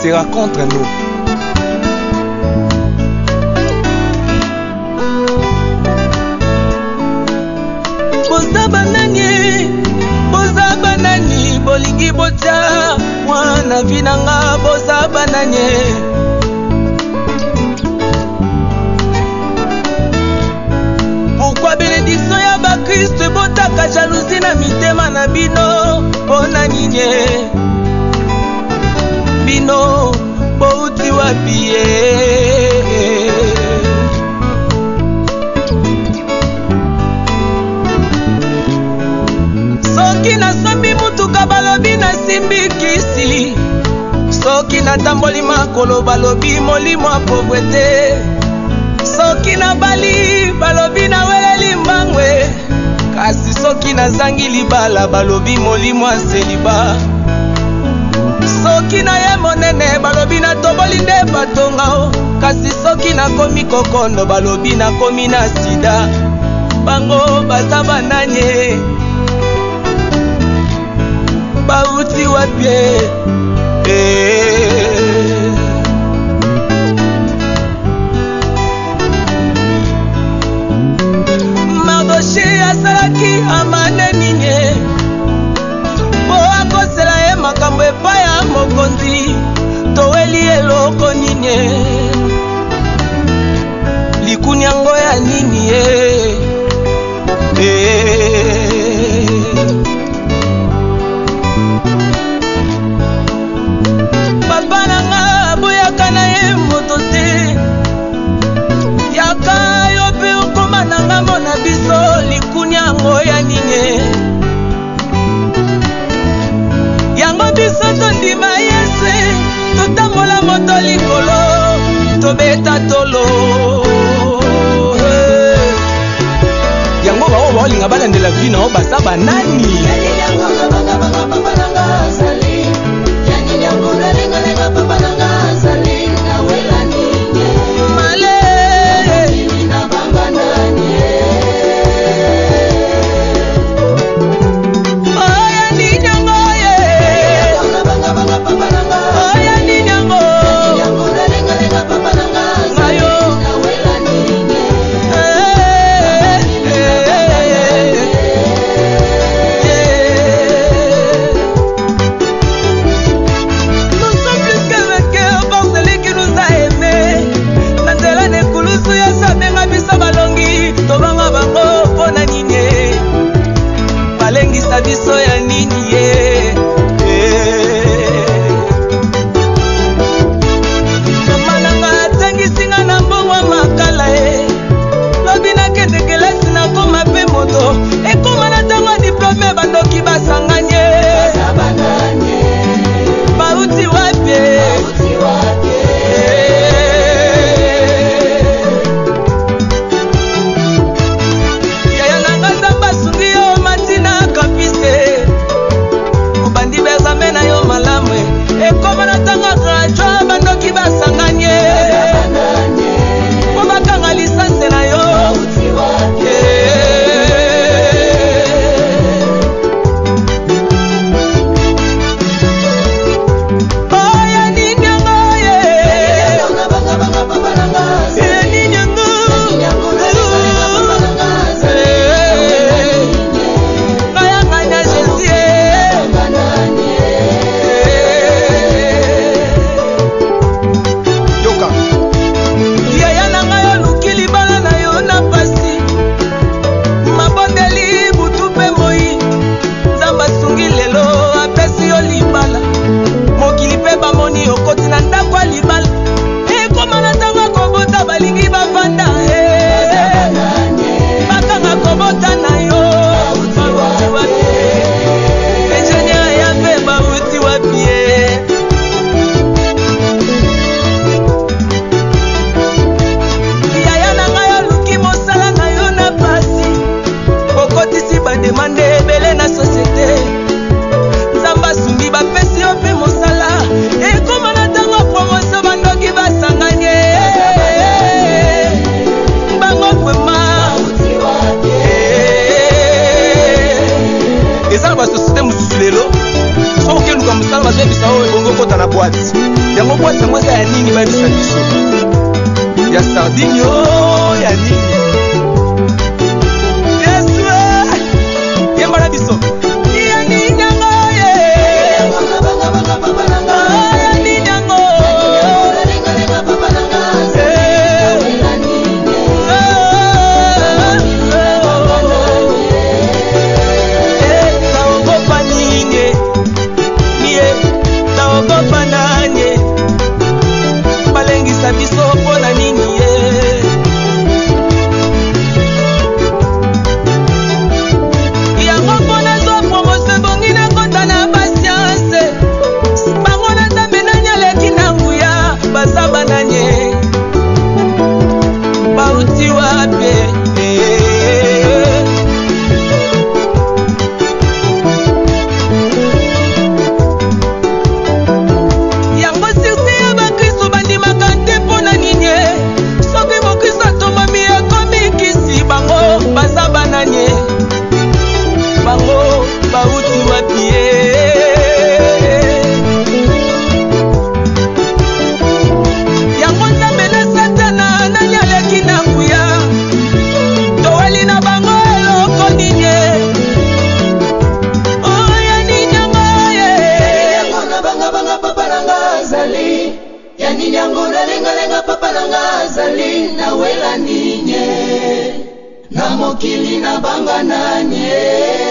sera contre nous. boza banani boza banani bolingi botya mwana vi nanga boza banani nasimbi kisi soki natamboli makolo balobi molimo ya povre te soki nabali balobi naweleli mbangwe kasi soki nazangi libala balobi molimo aseliba soki naye monene balobi natoboli nde batonga o kasi soki nakomi kokondo balobi nakomi na sida bango baza bananye God's way. tolo yango baoyo baolinga balandela vi na oyo baza banani biso ya nini ye yeah. bwate yango bwate yango eza ya nini babisa biso ya sardine nazali nawela ninye na mokili na banga nanye